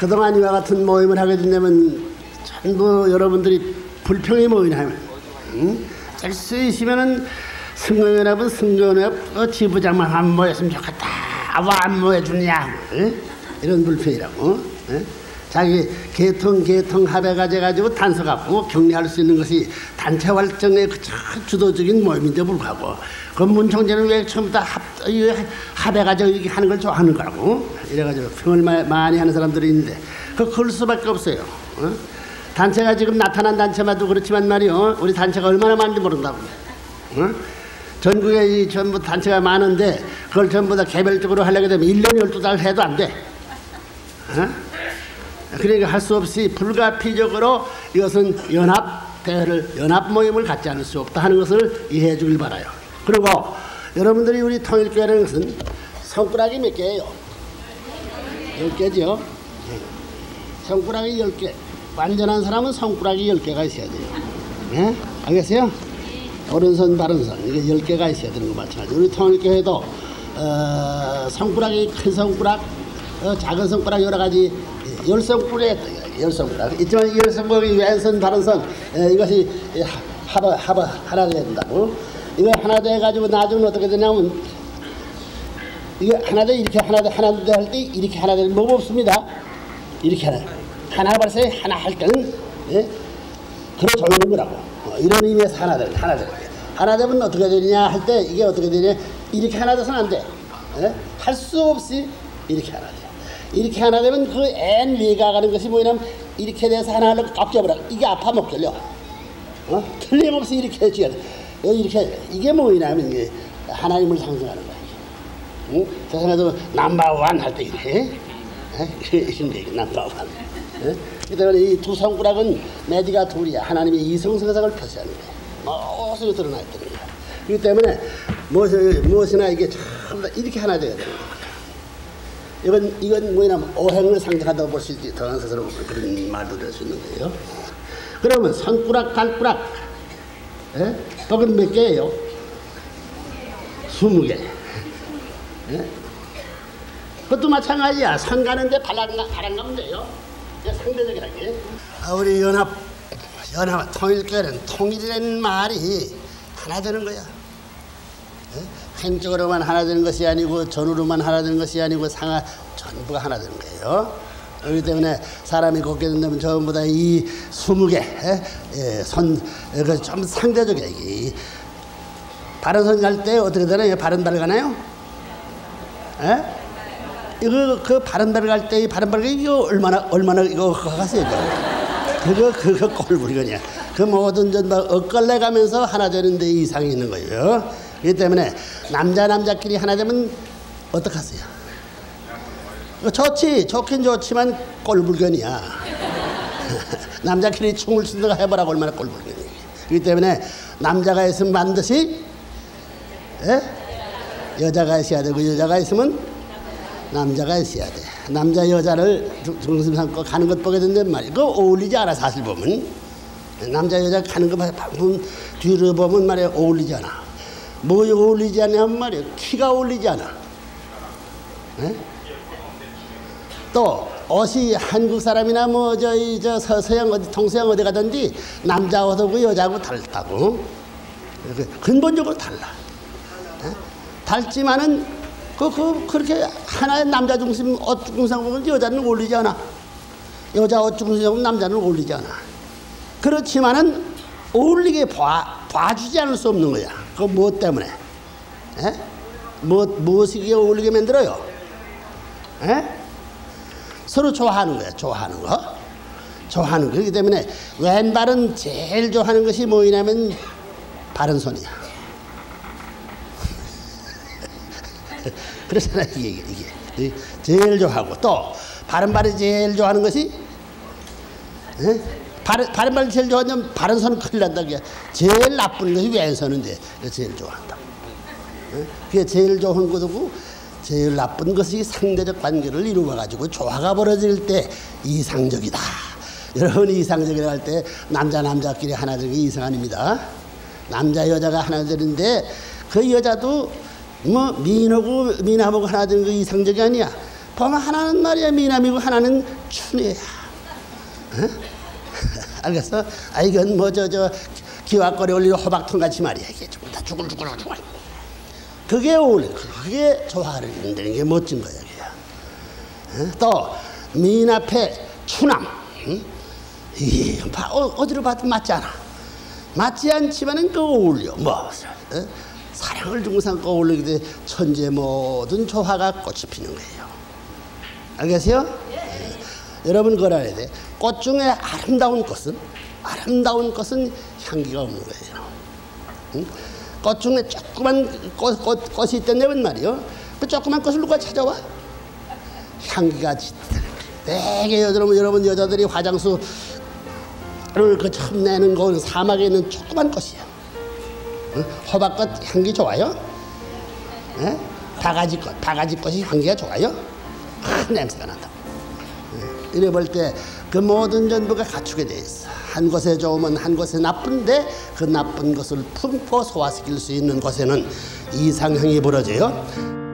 그동안 이와 같은 모임을 하게 된다면 전부 여러분들이 불평의 모임이라면 응? 짤수 있으면은 승강연합은 승강연합 어, 지부장만 안 모였으면 좋겠다 왜 안 모여주냐 응? 이런 불평이라고 응? 자기 개통 개통 합에 가져가지고 단서 갖고 격리할 수 있는 것이 단체 활동의 그 주도적인 모임인데 불구하고 그 문 총재는 왜 처음부터 합, 합에 가지고 이렇게 하는 걸 좋아하는 거라고 이래가지고 평을 많이 하는 사람들이 있는데 그 그럴 수밖에 없어요 어? 단체가 지금 나타난 단체마도 그렇지만 말이요 우리 단체가 얼마나 많은지 모른다고 어? 전국에 이 전부 단체가 많은데 그걸 전부 다 개별적으로 하려게 되면 1년 12달 해도 안 돼 어? 그러니까 할 수 없이 불가피적으로 이것은 연합 대회를 연합 모임을 갖지 않을 수 없다 하는 것을 이해해 주길 바라요. 그리고 여러분들이 우리 통일교회라는 것은 손가락이 몇 개예요? 열 개죠. 손가락이 열 개. 완전한 사람은 손가락이 열 개가 있어야 돼요. 네? 알겠어요? 오른손, 바른손 이게 열 개가 있어야 되는 거 마찬가지. 우리 통일교회도 어, 손가락이 큰 손가락, 어, 작은 손가락 여러 가지 열성불에 열성불. 있지만 열성불이 왼손 바른손 이것이 합하 합하 하나 돼야 된다고. 이거 하나 돼 가지고 나중에 어떻게 되냐면 이게 하나 돼 이렇게 하나 돼 하나 돼 할 때 이렇게 하나 되는 법 없습니다. 이렇게 하나 하나 벌써 하나 할 때는 예? 그래 정하는 거라고. 어, 이런 의미에서 하나 돼 하나 돼 하나 되면 어떻게 되느냐 할 때 이게 어떻게 되냐? 이렇게 하나 돼서는 안 돼. 예? 할 수 없이 이렇게 하나 돼 이렇게 하나 되면 그앤 위가 가는 것이 뭐냐면 이렇게 돼서 하나를 깎여버려. 이게 아파 못 걸려. 어? 틀림없이 이렇게 해줘야 돼. 이렇게, 이게 뭐냐면 이게 하나님을 상징하는 거야. 응? 세상에서 남바원 할때 이래. 이게 남바원. 그 때문에 이 두 손가락은 메디가 둘이야. 하나님의 이성성상을 표시하는 거야. 무엇으로 드러나 있다는 거야. 그렇기 때문에 무엇, 무엇이나 이게 전부 이렇게 하나 돼야 되는 거야. 이건 이건 뭐냐면 오행을 상징한다고 볼 수 있지 더 스스로 그런 말도 될 수 있는 거예요. 그러면 산꾸락 갈꾸락 예? 떡은 몇 개예요? 스무 개. 예? 그것도 마찬가지야. 산 가는데 바람 바람 가면 돼요. 상대적이라게. 아, 우리 연합 연합 통일교회는 통일이라는 말이 하나 되는 거야. 한쪽으로만 하나 되는 것이 아니고 전으로만 하나 되는 것이 아니고 상하 전부가 하나 되는 거예요. 그렇기 때문에 사람이 걷게 된다면 전부 다 이 스무 개, 예, 선, 좀 상대적이야. 이 바른 손 갈 때 어떻게 되나요? 바른 발 가나요? 예? 이거 그 바른 발 갈 때 이 바른 발 이거 얼마나 얼마나 이거 가세요? 그거 그거 꼴불견이야. 그 모든 전부 엇갈려 가면서 하나 되는 데 이상이 있는 거예요. 그렇기 때문에 남자 남자끼리 하나 되면 어떡하세요? 좋지 좋긴 좋지만 꼴불견이야. 남자끼리 춤을 추다가 해보라고 얼마나 꼴불견이야. 그렇기 때문에 남자가 있으면 반드시 에? 여자가 있어야 되고 여자가 있으면 남자가 있어야 돼. 남자 여자를 중심 삼고 가는 것 보게 된단 말이야. 그거 어울리지 않아 사실 보면. 남자 여자 가는 거 보면 뒤로 보면 말이야 어울리지 않아 뭐에 어울리지 않냐면 말이에요. 키가 어울리지 않아. 네? 또 옷이 한국 사람이나 뭐 저희 저 서양 어디 동서양 어디 가든지 남자 옷하고 여자하고 달다고 근본적으로 달라. 네? 달지만은 그, 그 그렇게 하나의 남자 중심 옷 중심 보면 여자는 어울리지 않아. 여자 옷 중심 남자는 어울리지 않아. 그렇지만은 어울리게 봐 봐주지 않을 수 없는 거야. 그 무엇 때문에? 에? 뭐, 무엇이 어울리게 만들어요? 에? 서로 좋아하는 거야, 좋아하는 거. 좋아하는 거. 그렇기 때문에 왼발은 제일 좋아하는 것이 뭐냐면 바른 손이야. 그렇잖아, 이게, 이게. 제일 좋아하고 또 바른 발이 제일 좋아하는 것이 에? 바른, 바른 발 제일 좋아하면 바른 손은 큰일 난다. 그게 제일 나쁜 것이 왼손인데 제일 좋아한다. 그게 제일 좋은 것이고 제일 나쁜 것이 상대적 관계를 이루어가지고 조화가 벌어질 때 이상적이다. 여러분 이상적이라 할때 남자 남자끼리 하나 되는 게 이상 아닙니다. 남자 여자가 하나 되는데 그 여자도 뭐 미인하고 미남하고 하나 되는 게 이상적이 아니야. 보면 하나는 말이야 미남이고 하나는 춘이야. 어? 알겠어? 아 이건 뭐 저 저 기와거리 올리는 호박통 같이 말이야 이게 조금 다 죽을죽을 죽을. 그게 어울려. 그게 조화를 이룬다는 게 멋진 거야 이게. 어? 또 미나페 추남. 응? 이 봐, 어, 어디로 봐도 맞지 않아. 맞지 않지만은 그 어울려. 뭐 어? 사랑을 삼고 어울리게 돼 천재 모든 조화가 꽃이 피는 거예요. 알겠어요? 예. 여러분 그걸 알아야 돼. 꽃 중에 아름다운 꽃은 아름다운 꽃은 향기가 없는 거예요. 응? 꽃 중에 조그만 꽃, 꽃, 꽃이 있다면 말이요. 그 조그만 꽃을 누가 찾아와? 향기가 짙다. 되게 여러분 여러분 여자들이 화장수를 그 처음 내는 건 사막에 있는 조그만 꽃이야. 응? 호박꽃 향기 좋아요? 예? 바가지꽃, 바가지꽃이 향기가 좋아요? 큰 냄새가 난다. 예. 이래 볼 때 그 모든 전부가 갖추게 돼 있어. 한 곳에 좋으면 한 곳에 나쁜데 그 나쁜 것을 품고 소화시킬 수 있는 곳에는 이상형이 벌어져요.